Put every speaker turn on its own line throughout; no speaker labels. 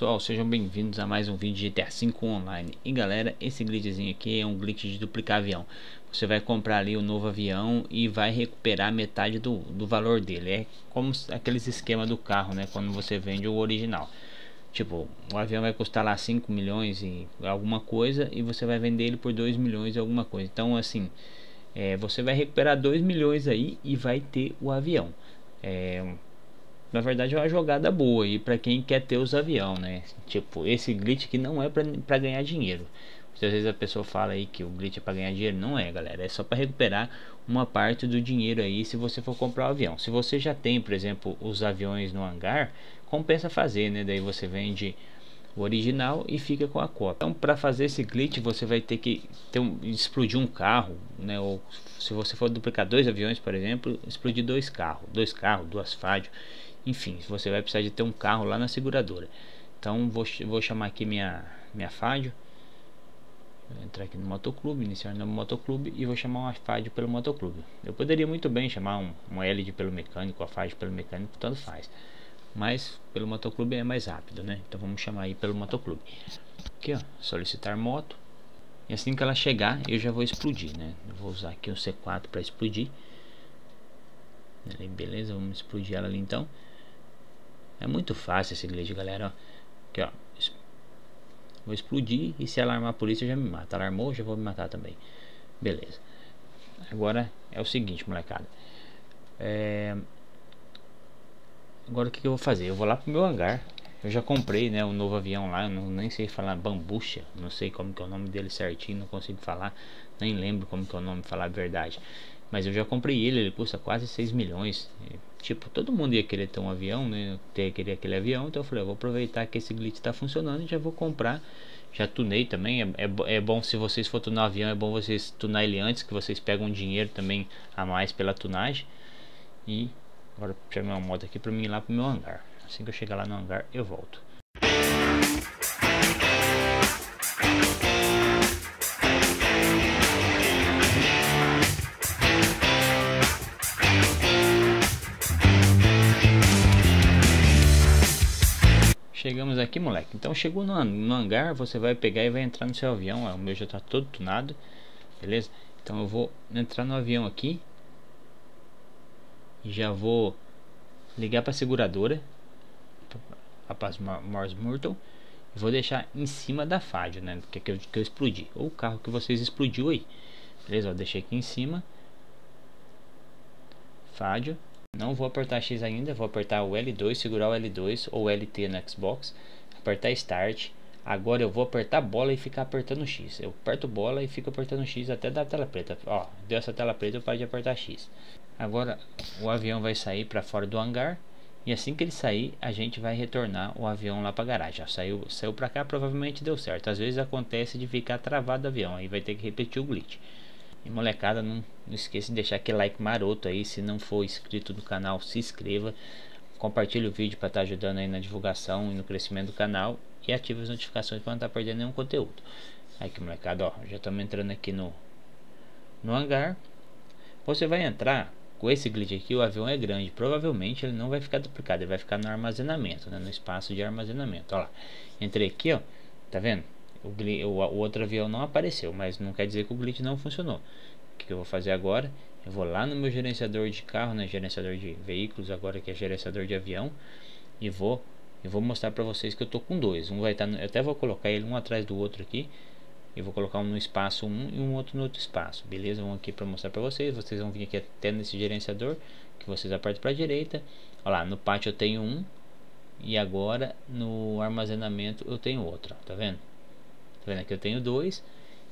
pessoal, sejam bem-vindos a mais um vídeo de GTA V Online. E galera, esse glitchzinho aqui é um glitch de duplicar avião. Você vai comprar ali o novo avião e vai recuperar metade do, do valor dele. É como aqueles esquema do carro, né, quando você vende o original. Tipo, o avião vai custar lá 5 milhões e alguma coisa E você vai vender ele por 2 milhões e alguma coisa. Então assim, é, você vai recuperar 2 milhões aí e vai ter o avião. É, na verdade é uma jogada boa aí para quem quer ter os avião, né? Tipo, esse glitch que não é para ganhar dinheiro. Muitas vezes a pessoa fala aí que o glitch é para ganhar dinheiro, não é, galera. É só para recuperar uma parte do dinheiro aí se você for comprar o avião. Se você já tem, por exemplo, os aviões no hangar, compensa fazer, né? Daí você vende o original e fica com a cópia. Então, para fazer esse glitch, você vai ter que ter um, explodir um carro, né? Ou se você for duplicar dois aviões, por exemplo, explodir dois carros, dois carros, duas fádios enfim, você vai precisar de ter um carro lá na seguradora. Então vou, vou chamar aqui minha, minha Fádio. Vou entrar aqui no motoclube, iniciar no motoclube e vou chamar uma Fádio pelo motoclube. Eu poderia muito bem chamar um, um L de pelo mecânico, a Fádio pelo mecânico, tanto faz. Mas pelo motoclube é mais rápido, né? Então vamos chamar aí pelo motoclube. Aqui ó, solicitar moto. E assim que ela chegar, eu já vou explodir, né? Eu vou usar aqui o C4 para explodir. Beleza, vamos explodir ela ali então. É muito fácil esse glitch, galera. Aqui, ó. Vou explodir e se alarmar a polícia já me mata. Alarmou, já vou me matar também. Beleza. Agora é o seguinte, molecada. É... Agora o que, que, eu vou fazer? Eu vou lá pro meu hangar. Eu já comprei, né, um novo avião lá. Eu não, nem sei falar bambucha. Não sei como que é o nome dele certinho. Não consigo falar. Nem lembro como que é o nome, falar a verdade. Mas eu já comprei ele. Ele custa quase 6 milhões. Tipo, todo mundo ia querer ter um avião, né? Ter, querer aquele avião. Então eu falei, eu vou aproveitar que esse glitch está funcionando e já vou comprar. Já tunei também. É, é, é, bom se vocês for tunar o avião, é bom vocês tunar ele antes, que vocês pegam dinheiro também a mais pela tunagem. E agora chamei uma moto aqui para mim ir lá pro meu hangar. Assim que eu chegar lá no hangar, eu volto. Chegamos aqui, moleque. Então chegou no, no hangar, você vai pegar e vai entrar no seu avião. O meu já está todo tunado, beleza? Então eu vou entrar no avião aqui. Já vou ligar para a seguradora. Rapaz Mars Myrtle. Vou deixar em cima da Fádio, né? Que, que, eu, que eu explodi. Ou o carro que vocês explodiu aí. Beleza? Eu deixei aqui em cima. Fádio. Não vou apertar X ainda, vou apertar o L2, segurar o L2 ou LT no Xbox, apertar Start. Agora eu vou apertar bola e ficar apertando X. Eu aperto bola e fico apertando X até dar tela preta. Ó, deu essa tela preta, eu paro de apertar X. Agora o avião vai sair para fora do hangar. E assim que ele sair, a gente vai retornar o avião lá para garagem. Saiu, saiu para cá, provavelmente deu certo. Às vezes acontece de ficar travado o avião, aí vai ter que repetir o glitch. E molecada, não, não esqueça de deixar aquele like maroto aí. Se não for inscrito no canal, se inscreva. Compartilhe o vídeo para estar tá ajudando aí na divulgação e no crescimento do canal. E ative as notificações para não estar tá perdendo nenhum conteúdo. Aí que molecada, ó, já estamos entrando aqui no, no hangar. Você vai entrar com esse glitch aqui, o avião é grande. Provavelmente ele não vai ficar duplicado, ele vai ficar no armazenamento, né, no espaço de armazenamento. Ó lá, entrei aqui, ó, tá vendo? o, o, o, outro avião não apareceu, mas não quer dizer que o glitch não funcionou. O que, eu vou fazer agora? Eu vou lá no meu gerenciador de carro, né, gerenciador de veículos, agora que é gerenciador de avião, e vou eu vou mostrar para vocês que eu tô com dois. Um vai estar, tá até vou colocar ele um atrás do outro aqui. Eu vou colocar um no espaço 1 e um outro no outro espaço, beleza? Vamos aqui para mostrar para vocês. Vocês vão vir aqui até nesse gerenciador que vocês apertam para a direita. Olha lá, no pátio eu tenho um e agora no armazenamento eu tenho outro, tá vendo? Tá vendo? Aqui eu tenho dois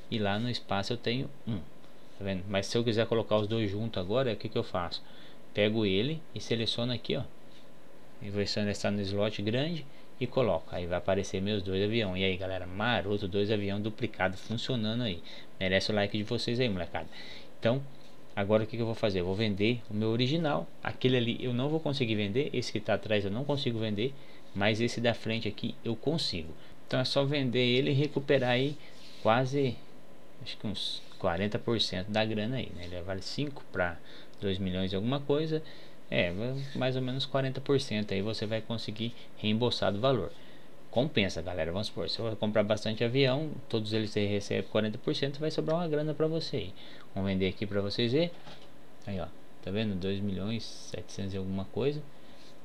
e lá no espaço eu tenho um. Tá vendo? Mas se eu quiser colocar os dois juntos agora, o que, que eu faço? Pego ele e seleciono aqui, ó. E vou selecionar no slot grande e coloco. Aí vai aparecer meus dois aviões. E aí, galera, maroto, dois aviões duplicados funcionando aí. Merece o like de vocês aí, molecada. Então, agora o que, que eu vou fazer? Eu vou vender o meu original. Aquele ali eu não vou conseguir vender. Esse que está atrás eu não consigo vender. Mas esse da frente aqui eu consigo. Então é só vender ele e recuperar aí quase acho que uns 40% da grana aí, né? Ele vale 5 para 2 milhões e alguma coisa. É, mais ou menos 40% aí você vai conseguir reembolsar do valor. compensa, galera. Vamos supor, se você comprar bastante avião, todos eles você recebe 40%, vai sobrar uma grana para você aí. Vamos vender aqui para vocês ver. Aí, ó. Tá vendo? 2 milhões 700 e alguma coisa.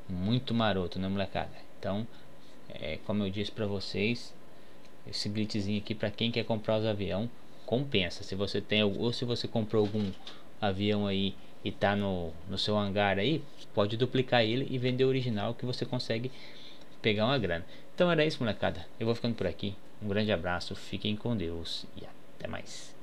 Muito maroto, né, molecada? Então, é, como eu disse para vocês, esse glitchzinho aqui para quem quer comprar os avião compensa. Se você tem ou se você comprou algum avião aí e tá no, no seu hangar aí, pode duplicar ele e vender o original que você consegue pegar uma grana. Então era isso, molecada. Eu vou ficando por aqui. Um grande abraço, fiquem com Deus e até mais.